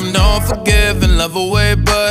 I'm not for giving love away, but